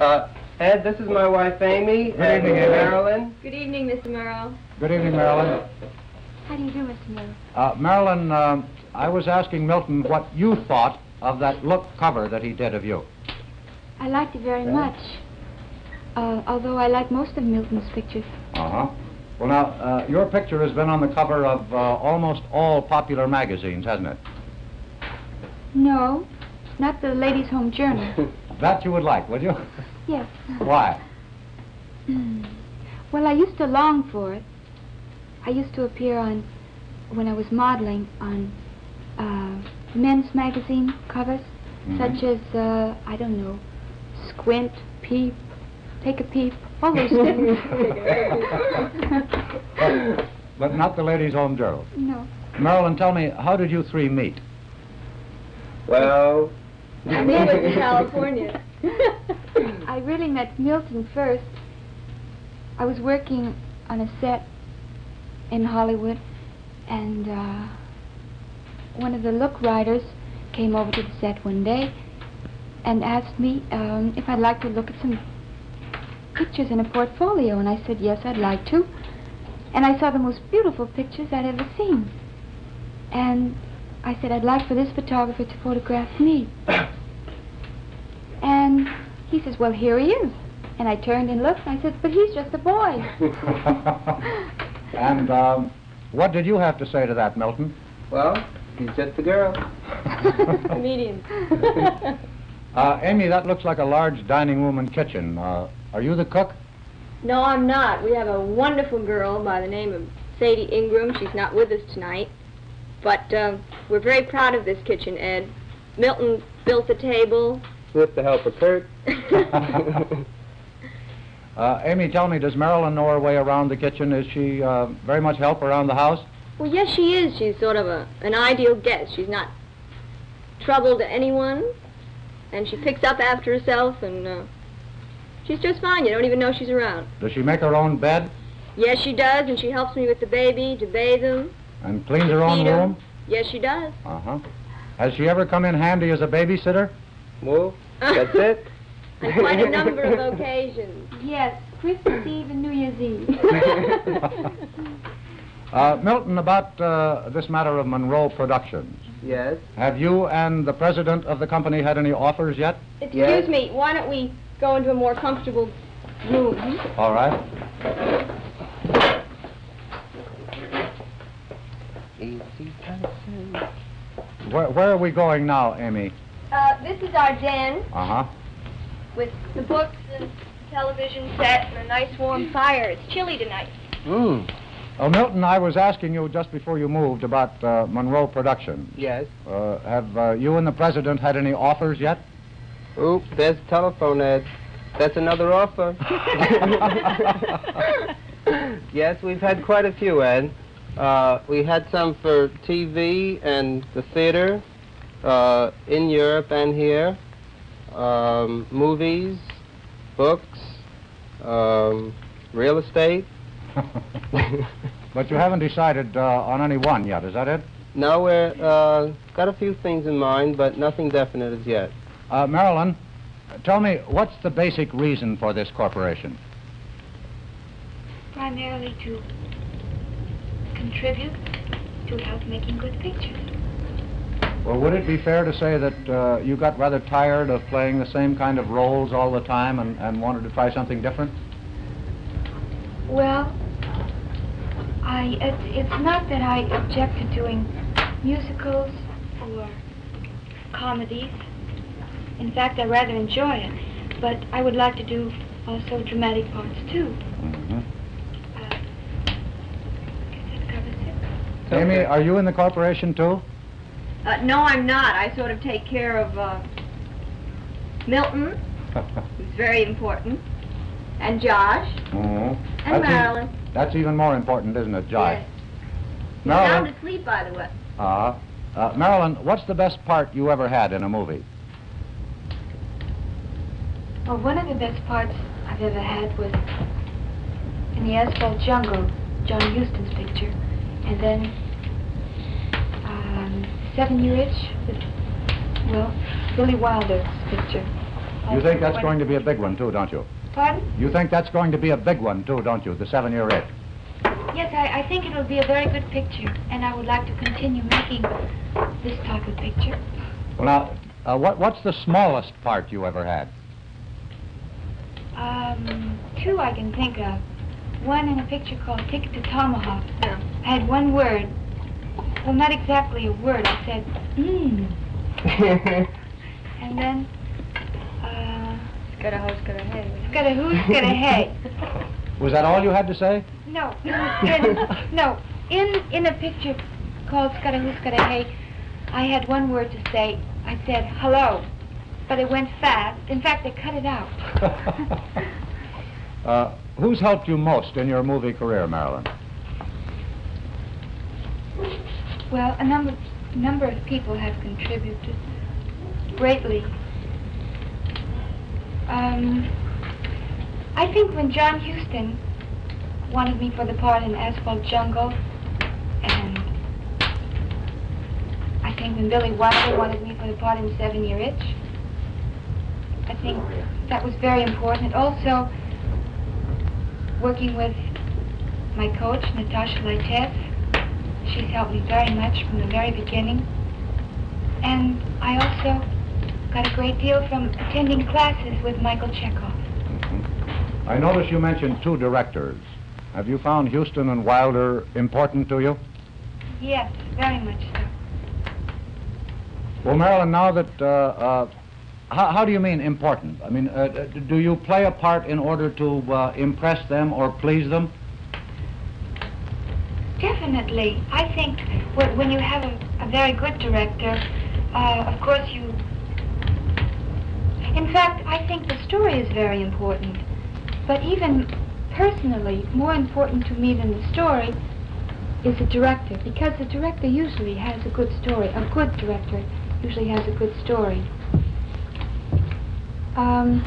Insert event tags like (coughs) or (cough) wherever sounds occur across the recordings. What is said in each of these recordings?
Uh, Ed, this is my wife Amy. Good evening, Amy. Marilyn. Good evening, Mr. Murrow. Good evening, Marilyn. How do you do, Mr. Murrow? Uh, Marilyn, um, I was asking Milton what you thought of that look cover that he did of you. I liked it very much. Uh, although I like most of Milton's pictures. Uh-huh. Well, now, uh, your picture has been on the cover of uh, almost all popular magazines, hasn't it? No, not the Ladies' Home Journal. (laughs) That you would like, would you? yes. Why? Well, I used to long for it. I used to appear on, when I was modeling, on uh, men's magazine covers, Mhm. such as, uh, I don't know, Squint, Peep, Take a Peep, all those (laughs) things. But not the Ladies' Home Journal. no. Marilyn, tell me, how did you three meet? Well, I met with in California. (laughs) I really met Milton first. I was working on a set in Hollywood, and uh, one of the look writers came over to the set one day and asked me um, if I'd like to look at some pictures in a portfolio, and I said yes, I'd like to. And I saw the most beautiful pictures I'd ever seen. And I said I'd like for this photographer to photograph me. (coughs) And he says, well, here he is. And I turned and looked, and I said, but he's just a boy. (laughs) and um, what did you have to say to that, Milton? well, he's just a girl. (laughs) Comedian. (laughs) Uh, Amy, that looks like a large dining room and kitchen. Uh, are you the cook? no, I'm not. We have a wonderful girl by the name of Sadie Ingram. She's not with us tonight. But um, we're very proud of this kitchen, Ed. Milton built the table. With the help of Kurt. (laughs) Uh, Amy, tell me, does Marilyn know her way around the kitchen? Is she uh, very much help around the house? Well, yes, she is. She's sort of a an ideal guest. She's not trouble to anyone, and she picks up after herself, and uh, she's just fine. You don't even know she's around. Does she make her own bed Yes, she does, and she helps me with the baby to bathe him. and cleans her own room? Yes, she does. Uh-huh. Has she ever come in handy as a babysitter? well, that's it. (laughs) On quite a number of (laughs) occasions. yes, Christmas Eve and New Year's Eve. (laughs) Uh, Milton, about uh, this matter of Monroe Productions. yes. Have you and the president of the company had any offers yet? Excuse Yes. me, why don't we go into a more comfortable room? All right. Easy person. Where, where are we going now, Amy? Uh, this is our den Uh-huh. with the books and the television set and a nice warm fire. It's chilly tonight. Mm. Well, Milton, I was asking you just before you moved about uh, Monroe Productions. Yes. Uh, have uh, you and the president had any offers yet? Oop, there's the telephone, Ed. That's another offer. (laughs) yes, we've had quite a few, Ed. Uh, we had some for TV and the theater uh, in Europe and here. Um, movies, books, um, real estate. (laughs) but you haven't decided uh, on any one yet, is that it? No, we've uh, got a few things in mind, but nothing definite as yet. Uh, Marilyn, tell me, what's the basic reason for this corporation? Primarily to contribute to help making good pictures. Well, would it be fair to say that uh, you got rather tired of playing the same kind of roles all the time and, and wanted to try something different? Well, I it's, it's not that I object to doing musicals or comedies. In fact, I rather enjoy it. But I would like to do also dramatic parts too. Mm-hmm. Uh, that covers it. Amy, are you in the corporation too? Uh, no, I'm not. I sort of take care of uh, Milton, (laughs) who's very important, and Josh, Mhm. and That's e- Marilyn. That's even more important, isn't it, Josh? Yes. He's sound Marilyn, asleep, by the way. uh, uh, Marilyn, what's the best part you ever had in a movie? Well, one of the best parts I've ever had was in the Asphalt Jungle, John Huston's picture, and then Seven Year Itch, well, Billy Wilder's picture. You think that's going to be a big one too, don't you? Pardon? You think that's going to be a big one too, don't you? The seven-year itch. Yes, I, I think it'll be a very good picture, and I would like to continue making this type of picture. Well, now, uh, what, what's the smallest part you ever had? Um, two I can think of. One in a picture called Ticket to Tomahawk. I had one word. Well, not exactly a word. I said, mmm. (laughs) And then, uh, Got a house, got a head. got a who's got a hey. Was that all you had to say? No, in, no, in, in a picture called Scudda Scudda Hey, I had one word to say. I said, hello, but it went fast. In fact, they cut it out. (laughs) uh, who's helped you most in your movie career, Marilyn? Well, a number, number of people have contributed greatly. Um, I think when John Huston wanted me for the part in Asphalt Jungle, and I think when Billy Wilder wanted me for the part in Seven Year Itch, I think that was very important. Also, working with my coach, Natasha Lytess, she's helped me very much from the very beginning. And I also got a great deal from attending classes with Michael Chekhov. I notice you mentioned two directors. Have you found Huston and Wilder important to you? Yes, very much so. Well, Marilyn, now that, uh, uh, how, how do you mean important? I mean, uh, do you play a part in order to uh, impress them or please them? Definitely. I think when you have a, a very good director, uh, of course you... In fact, I think the story is very important. But even personally, more important to me than the story is the director, because the director usually has a good story. A good director usually has a good story. Um,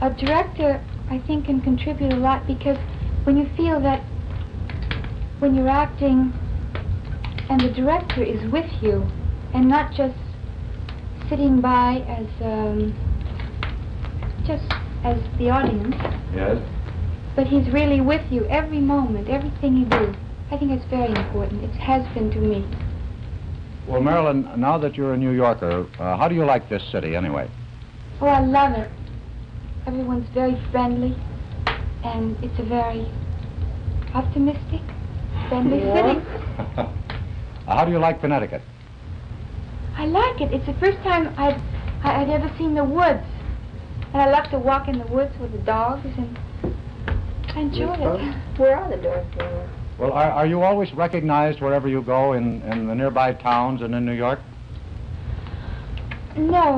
a director, I think, can contribute a lot because when you feel that when you're acting and the director is with you and not just sitting by as um, just as the audience, Yes. but he's really with you every moment, everything you do. I think it's very important. It has been to me. Well, Marilyn, now that you're a New Yorker, uh, how do you like this city anyway? Oh, I love it. Everyone's very friendly, and it's a very optimistic, friendly city. (laughs) How do you like Connecticut? I like it. It's the first time I've, I- I'd ever seen the woods. And I love to walk in the woods with the dogs, and I enjoy it. Where are the dogs? Well, are, are you always recognized wherever you go in, in the nearby towns and in New York? No,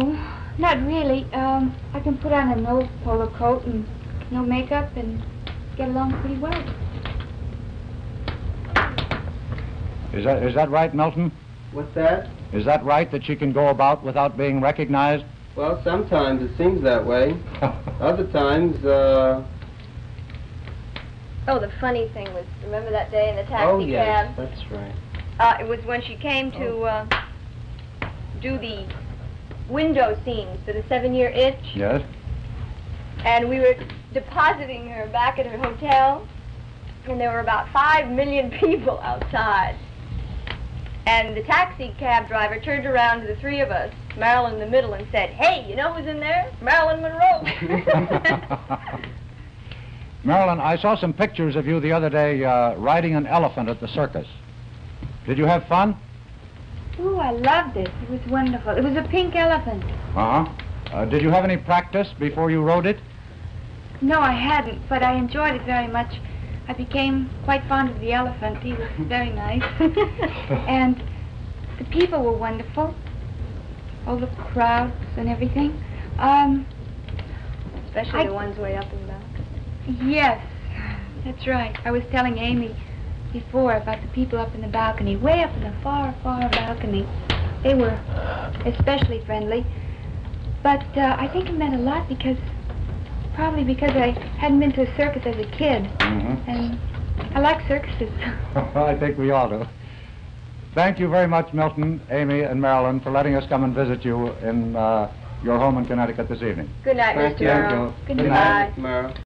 not really. Um, I can put on a no polo coat and no makeup and get along pretty well. Is that, is that right, Milton? What's that? Is that right that she can go about without being recognized? Well, sometimes it seems that way. (laughs) Other times, uh, Oh, the funny thing was, remember that day in the taxi oh yes, cab? that's right. Uh, it was when she came to uh, do the window scenes for the seven-year itch, yes. and we were depositing her back at her hotel, and there were about five million (laughs) people outside. And the taxi cab driver turned around to the three of us, Marilyn in the middle, and said, "Hey, you know who's in there? Marilyn Monroe." (laughs) Marilyn, I saw some pictures of you the other day uh, riding an elephant at the circus. Did you have fun? Ooh, I loved it. It was wonderful. It was a pink elephant. Uh-huh. Uh, did you have any practice before you rode it? No, I hadn't, but I enjoyed it very much. I became quite fond of the elephant. He was (laughs) very nice. (laughs) and the people were wonderful. All the crowds and everything. Um, Especially I- the ones way up in the back. yes, that's right. I was telling Amy before about the people up in the balcony, way up in the far, far balcony. They were especially friendly. But uh, I think it meant a lot because, probably because I hadn't been to a circus as a kid. Mm-hmm. And I like circuses. (laughs) (laughs) I think we all do. Thank you very much, Milton, Amy, and Marilyn, for letting us come and visit you in uh, your home in Connecticut this evening. Good night, Thank Mr. you. Murrow. Good Good night. night, Murrow.